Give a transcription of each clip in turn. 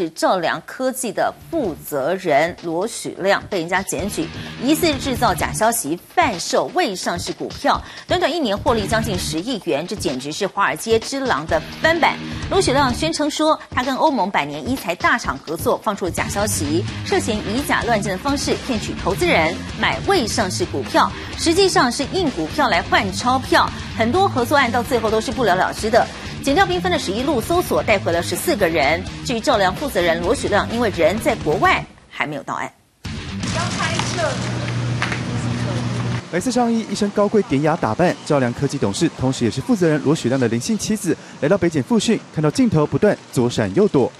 是兆良科技的负责人罗许亮被人家检举，疑似制造假消息，贩售未上市股票，短短一年获利将近十亿元，这简直是华尔街之狼的翻版。罗许亮宣称说，他跟欧盟百年一财大厂合作，放出假消息，涉嫌以假乱真的方式骗取投资人买未上市股票，实际上是印股票来换钞票，很多合作案到最后都是不了了之的。警调兵分的十一路搜索带回了十四个人。至于赵良负责人罗许亮，因为人在国外，还没有到案。刚拍摄。白色上衣，一身高贵典雅打扮，赵良科技董事，同时也是负责人罗许亮的灵性妻子，来到北检复训，看到镜头不断左闪右躲。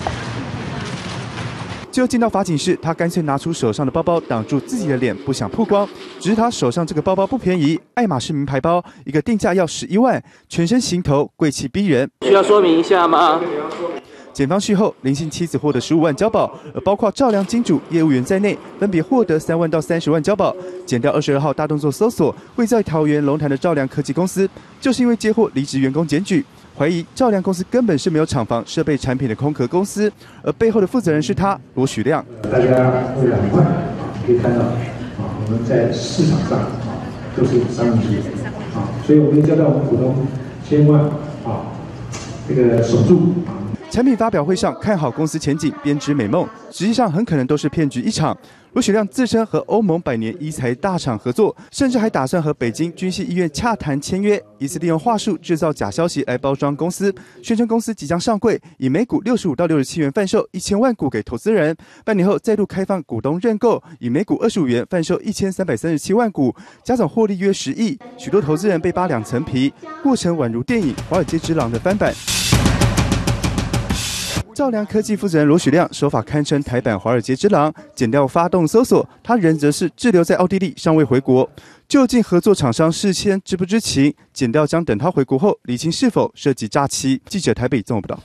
就进到法警室，他干脆拿出手上的包包挡住自己的脸，不想曝光。只是他手上这个包包不便宜，爱马仕名牌包，一个定价要十一万，全身行头贵气逼人。需要说明一下吗？检方讯后，林姓妻子获得十五万交保，而包括赵良金主、业务员在内，分别获得三万到三十万交保。减掉二十二号大动作搜索，位在桃园龙潭的赵良科技公司，就是因为接获离职员工检举。怀疑赵良公司根本是没有厂房、设备、产品的空壳公司，而背后的负责人是他罗许亮。大家未来快可以看到，啊，我们在市场上啊都是三分之啊，所以我们交代我们股东千万啊这个守住啊。产品发表会上看好公司前景，编织美梦，实际上很可能都是骗局一场。罗雪亮自称和欧盟百年医材大厂合作，甚至还打算和北京军系医院洽谈签约，以此利用话术制造假消息来包装公司，宣称公司即将上柜，以每股六十五到六十七元贩售一千万股给投资人，半年后再度开放股东认购，以每股二十五元贩售一千三百三十七万股，加总获利约十亿，许多投资人被扒两层皮，过程宛如电影《华尔街之狼》的翻版。兆良科技负责人罗许亮手法堪称台版《华尔街之狼》，剪掉发动搜索，他人则是滞留在奥地利，尚未回国。究竟合作厂商事先知不知情？剪掉将等他回国后理清是否涉及诈欺。记者台北综合报道。